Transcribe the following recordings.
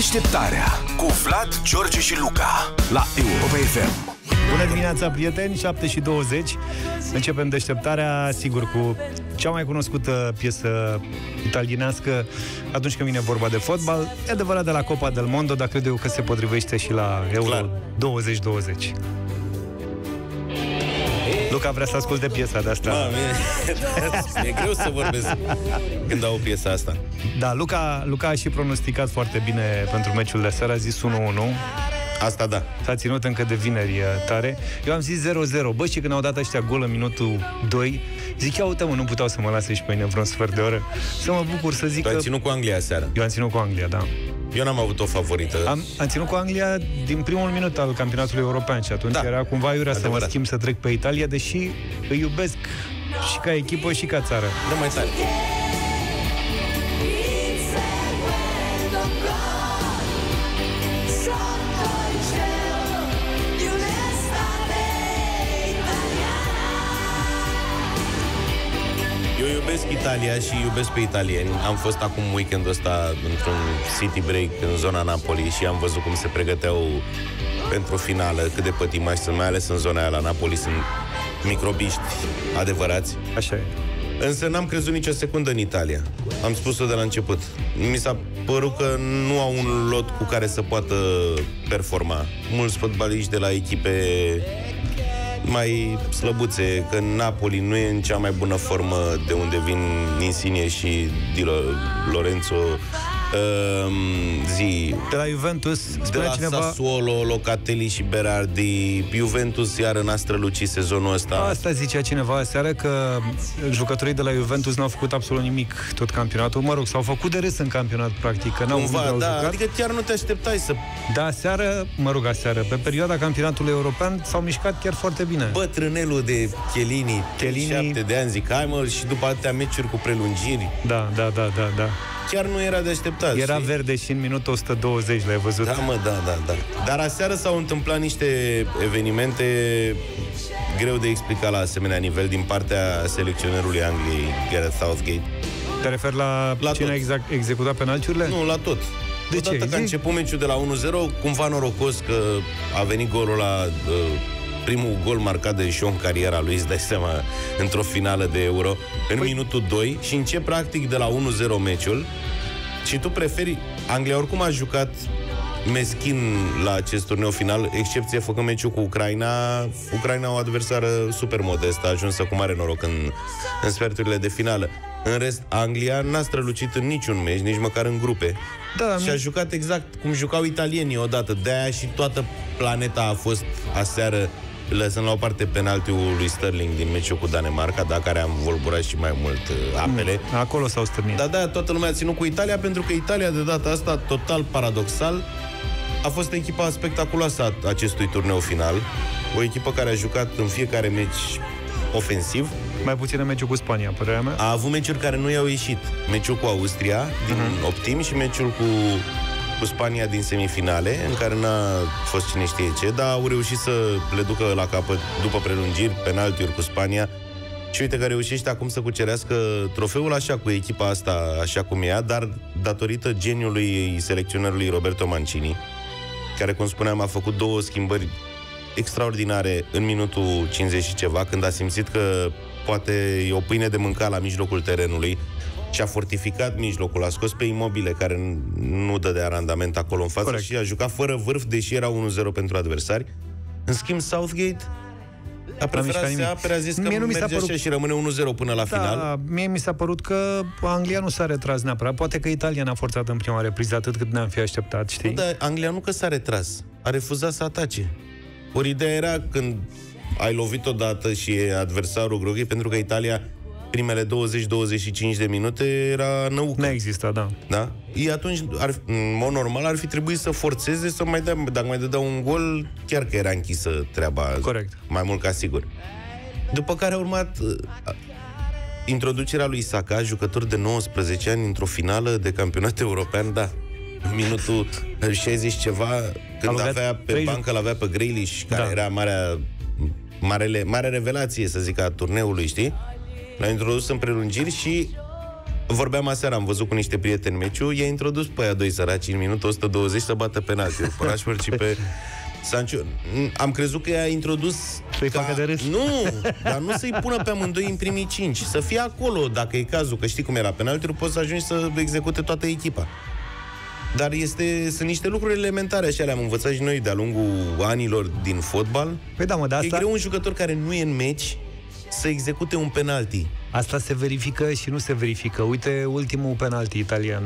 Deșteptarea cu Vlad, George și Luca la Europa FM. Bună dimineața, prieteni, 7 și 20 Începem deșteptarea, sigur, cu cea mai cunoscută piesă italienească atunci când vine vorba de fotbal. E adevărat de la Copa del Mondo, dar cred eu că se potrivește și la Euro Clar. 2020. Luca vrea să asculte piesa de asta. Ma, mie, e greu să vorbesc când au piesa asta. Da, Luca, Luca a și pronosticat foarte bine pentru meciul de seară, a zis 1-1. Asta da. S-a ținut încă de vineri tare. Eu am zis 0-0. Bă, și când au dat ăștia gol în minutul 2, zic, ia uite mă, nu puteau să mă lase și pe mine vreun sfert de oră. Să mă bucur să zic tu că... ai ținut cu Anglia seara. Eu am ținut cu Anglia, da. Eu n-am avut o favorită. Am, am ținut cu Anglia din primul minut al campionatului european și atunci da. era cumva iurea să mă schimb să trec pe Italia, deși îi iubesc și ca echipă și ca țară. Dă mai tare. Italia și iubesc pe italieni. Am fost acum weekendul ăsta într-un city break în zona Napoli și am văzut cum se pregăteau pentru finală, cât de pătimași sunt, mai ales în zona aia la Napoli, sunt microbiști adevărați. Așa e. Însă n-am crezut nicio secundă în Italia. Am spus-o de la început. Mi s-a părut că nu au un lot cu care să poată performa. Mulți fotbaliști de la echipe mai slăbuțe, că Napoli nu e în cea mai bună formă de unde vin Insigne și Di Lorenzo uh, zi. De la Juventus, de la cineva... Sassuolo, Locatelli și Berardi. Juventus iar n-a strălucit sezonul ăsta. Asta zicea cineva seară că jucătorii de la Juventus n-au făcut absolut nimic tot campionatul. Mă rog, s-au făcut de râs în campionat, practic, că n-au Cumva, da, jucat. adică chiar nu te așteptai să... Da, seară, mă rog, aseară, pe perioada campionatului european s-au mișcat chiar foarte bine. Bătrânelul de Chelini, Chelini... 7 de ani, zic, hai mă, și după atâtea meciuri cu prelungiri. Da, da, da, da, da chiar nu era de așteptat. Era știi? verde și în minutul 120, l-ai văzut? Da, mă, da, da, da. Dar aseară s-au întâmplat niște evenimente greu de explicat la asemenea nivel din partea selecționerului Angliei, Gareth Southgate. Te referi la, la cine tot. a exact, executat penaltiurile? Nu, la tot. De Odată ce? că a început meciul de la 1-0, cumva norocos că a venit golul la uh, primul gol marcat de Sean în cariera lui, îți dai seama, într-o finală de Euro, în păi... minutul 2 și încep practic de la 1-0 meciul și tu preferi, Anglia oricum a jucat meschin la acest turneu final, excepție făcând meciul cu Ucraina. Ucraina o adversară super modestă, a ajuns cu mare noroc în, în sferturile de finală. În rest, Anglia n-a strălucit în niciun meci, nici măcar în grupe. Da, și a jucat exact cum jucau italienii odată. De-aia și toată planeta a fost aseară lăsând la o parte penaltiul lui Sterling din meciul cu Danemarca, da, care am volburat și mai mult uh, apele. Mm, acolo s-au stârnit. Dar da, toată lumea a ținut cu Italia, pentru că Italia, de data asta, total paradoxal, a fost echipa spectaculoasă a acestui turneu final. O echipă care a jucat în fiecare meci ofensiv. Mai puțin meciul cu Spania, părerea mea. A avut meciuri care nu i-au ieșit. Meciul cu Austria, din uh-huh. optim, și meciul cu cu Spania din semifinale, în care n-a fost cine știe ce, dar au reușit să le ducă la capăt după prelungiri, penaltiuri cu Spania. Și uite că reușește acum să cucerească trofeul așa cu echipa asta, așa cum e, dar datorită geniului selecționerului Roberto Mancini, care, cum spuneam, a făcut două schimbări extraordinare în minutul 50 și ceva, când a simțit că poate e o pâine de mâncat la mijlocul terenului, și a fortificat mijlocul, a scos pe imobile care nu dădea randament acolo în față Corect. și a jucat fără vârf, deși era 1-0 pentru adversari. În schimb, Southgate a preferat să apere, a zis că mie nu mi s-a părut... așa și rămâne 1-0 până la da, final. Mie mi s-a părut că Anglia nu s-a retras neapărat. Poate că Italia n-a forțat în prima repriză atât cât ne-am fi așteptat, știi? Da, Anglia nu că s-a retras, a refuzat să atace. Ori ideea era când ai lovit odată și e adversarul groghi, pentru că Italia primele 20-25 de minute era năucă. Nu exista, da. Da? Ei atunci, ar, în mod normal, ar fi trebuit să forțeze să mai dea, dacă mai dădea un gol, chiar că era închisă treaba. Corect. Mai mult ca sigur. După care a urmat uh, introducerea lui Saka, jucător de 19 ani, într-o finală de campionat european, da. Minutul 60 ceva, când avea pe bancă, l-avea pe Grealish, care da. era marea, marele, mare revelație, să zic, a turneului, știi? L-a introdus în prelungiri și Vorbeam aseară, am văzut cu niște prieteni meciul, i-a introdus pe aia doi săraci în minutul 120 să bată penalti. Pe Rashford și pe Sancho. Am crezut că i-a introdus... Să-i facă de râs. Nu, dar nu să-i pună pe amândoi în primii cinci. Să fie acolo, dacă e cazul, că știi cum era penaltiul, poți să ajungi să execute toată echipa. Dar este, sunt niște lucruri elementare, așa le-am învățat și noi de-a lungul anilor din fotbal. Păi da, mă, de E asta, greu un jucător care nu e în meci să execute un penalti. asta se verifică și nu se verifică. Uite ultimul penalti italian.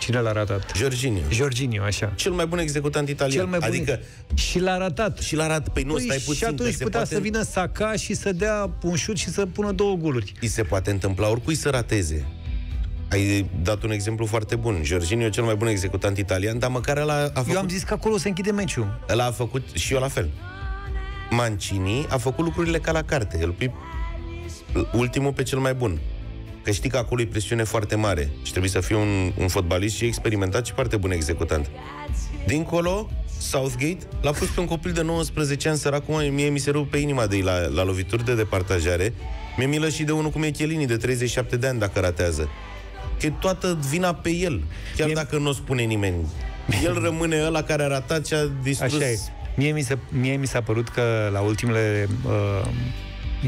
Cine l-a ratat? Jorginho. Jorginho, așa. Cel mai bun executant italian. Cel mai bun. Adică Și l-a ratat. și la rat, păi nu, Păi stai puțin. și că atunci se putea poate, să vină Saka și să dea un șut și să pună două goluri. Îi se poate întâmpla oricui să rateze. Ai dat un exemplu foarte bun. Jorginho, cel mai bun executant italian, dar măcar ăla a făcut, Eu am zis că acolo se închide meciul. ăla a făcut și eu la fel. Mancini a făcut lucrurile ca la carte. El pui ultimul pe cel mai bun. Că știi că acolo e presiune foarte mare și trebuie să fii un, un fotbalist și experimentat și foarte bun executant. Dincolo, Southgate l-a pus pe un copil de 19 ani sărac, cum mie mi se rup pe inima de ei la, la lovituri de departajare. Mi-e milă și de unul cum e Chiellini, de 37 de ani, dacă ratează. Că e toată vina pe el, chiar Mie- dacă nu o spune nimeni. El rămâne ăla care a ratat și a distrus... Așa e. Mie mi, se, mie mi s-a părut că la ultimele uh,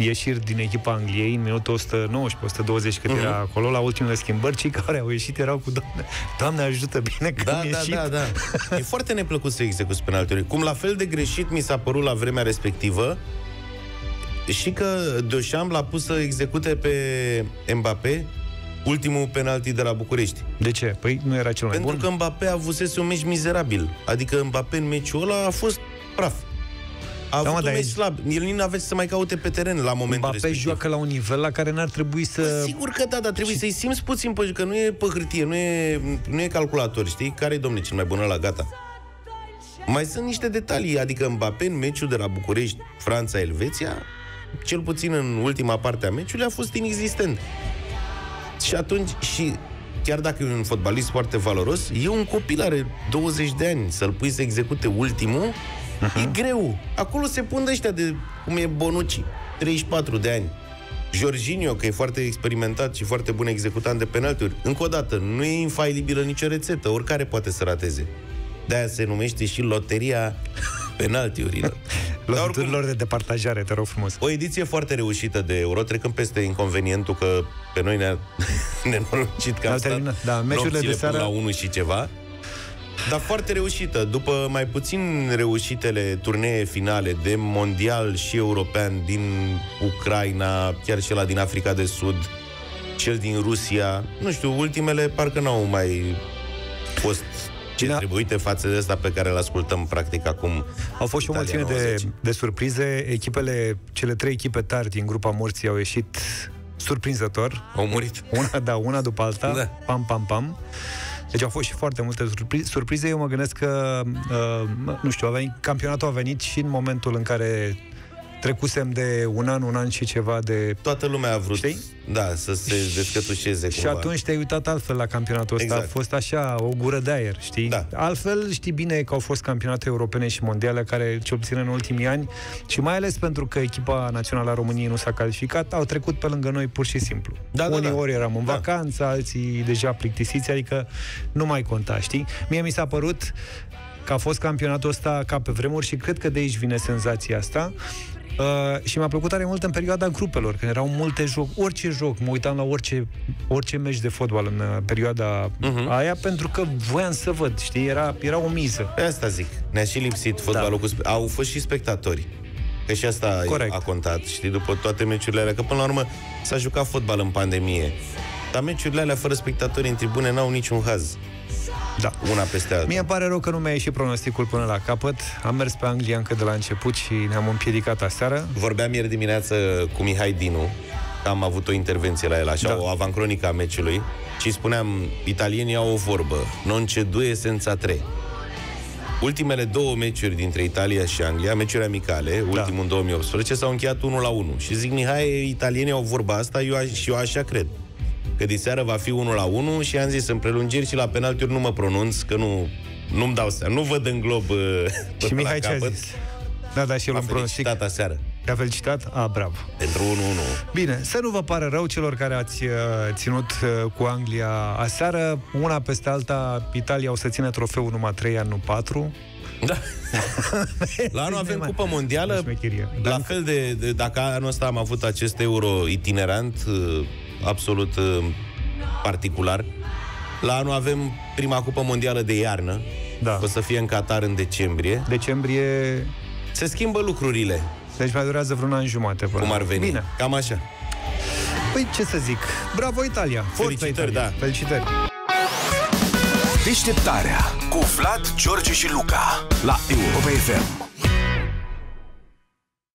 ieșiri din echipa Angliei, în minutul 119-120 cât Mhm. era acolo, la ultimele schimbări, cei care au ieșit erau cu Doamne, Doamne ajută bine că Da, am da, ieșit. da, da. E foarte neplăcut să execuți penaltiuri. Cum la fel de greșit mi s-a părut la vremea respectivă și că Deschamps l-a pus să execute pe Mbappé ultimul penalti de la București. De ce? Păi nu era cel mai Pentru bun? că Mbappé a avusese un meci mizerabil. Adică Mbappé în meciul ăla a fost praf. A avut mă, un dar meci e- slab. El nu avea ce să mai caute pe teren la momentul Mbappé respectiv. joacă la un nivel la care n-ar trebui să... Sigur că da, dar trebuie să-i simți puțin pe că nu e pe hârtie, nu e, nu e calculator, știi? Care-i, domne, cel mai bun la gata? Mai sunt niște detalii, adică Mbappé în meciul de la București, Franța-Elveția, cel puțin în ultima parte a meciului, a fost inexistent. Și atunci, și chiar dacă e un fotbalist foarte valoros, e un copil, are 20 de ani, să-l pui să execute ultimul, uh-huh. e greu. Acolo se pun de ăștia de, cum e Bonucci, 34 de ani. Jorginho, că e foarte experimentat și foarte bun executant de penaltiuri, încă o dată, nu e infailibilă nicio rețetă, oricare poate să rateze. De-aia se numește și loteria penaltiurilor. Dar oricum, Loviturilor de departajare, te rog frumos. o ediție foarte reușită de Euro, trecând peste inconvenientul că pe noi ne-a nenorocit că am Au stat terminat, da, meciurile nopțile de seară- până la 1 și ceva. Dar foarte reușită. După mai puțin reușitele turnee finale de mondial și european din Ucraina, chiar și la din Africa de Sud, cel din Rusia, nu știu, ultimele parcă n-au mai fost ce Da. trebuie. Uite față de asta pe care îl ascultăm practic acum. Au fost și o Italia mulțime de, 90. de surprize. Echipele, cele trei echipe tari din grupa morții au ieșit surprinzător. Au murit. Una, da, una după alta, Da. pam, pam, pam. Deci au fost și foarte multe surpri- surprize. Eu mă gândesc că, uh, nu știu, a venit, campionatul a venit și în momentul în care trecusem de un an, un an și ceva de... Toată lumea a vrut, Știi? da, să se descătușeze Și cumva. atunci te-ai uitat altfel la campionatul ăsta. Exact. A fost așa, o gură de aer, știi? Da. Altfel știi bine că au fost campionate europene și mondiale care, ce obțin în ultimii ani, și mai ales pentru că echipa națională a României nu s-a calificat, au trecut pe lângă noi pur și simplu. Da, da, Unii da. ori eram în Da. vacanță, alții deja plictisiți, adică nu mai conta, știi? Mie mi s-a părut că a fost campionatul ăsta ca pe vremuri și cred că de aici vine senzația asta. Uh, și mi-a plăcut tare mult în perioada grupelor, când erau multe joc, orice joc, mă uitam la orice, orice meci de fotbal în uh, perioada Mhm. uh-huh. aia, pentru că voiam să văd, știi, era, era o miză. Pe asta zic, ne-a și lipsit fotbalul Da. cu... spe- Au fost și spectatori. Că și asta Corect. a contat, știi, după toate meciurile alea. Că până la urmă s-a jucat fotbal în pandemie. Dar meciurile alea fără spectatori în tribune n-au niciun haz. Da. Una peste alta. Mie îmi pare rău că nu mi-a ieșit pronosticul până la capăt. Am mers pe Anglia încă de la început și ne-am împiedicat aseară. Vorbeam ieri dimineață cu Mihai Dinu, că am avut o intervenție la el, așa, Da. o avancronică a meciului, și spuneam, italienii au o vorbă, non c'è due senza tre. Ultimele două meciuri dintre Italia și Anglia, meciuri amicale, Da. ultimul în 2018, s-au încheiat 1 la 1. Și zic, Mihai, italienii au vorba asta, eu, aș- și eu așa cred. Că diseară va fi 1 la 1 și am zis, în prelungiri și la penaltiuri nu mă pronunț, că nu, nu-mi dau seama, nu văd în glob uh, Și până Mihai la ce a capăt. zis? Da, da, și el M-a un pronostic. felicitat aseară. Te-a felicitat? A, bravo. Pentru 1-1. Bine, să nu vă pară rău celor care ați uh, ținut uh, cu Anglia aseară. Una peste alta, Italia o să țină trofeul numai 3 ani, nu 4. Da. La anul avem Cupa Mondială. La fel de, de, dacă anul ăsta am avut acest euro itinerant, uh, absolut uh, particular, la anul avem prima Cupă Mondială de iarnă. Da. O să fie în Qatar în decembrie. Decembrie... Se schimbă lucrurile. Deci mai durează vreun an jumate. Până Cum ar veni. Bine. Cam așa. Păi ce să zic, bravo Italia! Forța Felicitări, Italia. da. Felicitări! Deșteptarea cu Vlad, George și Luca la Europa FM.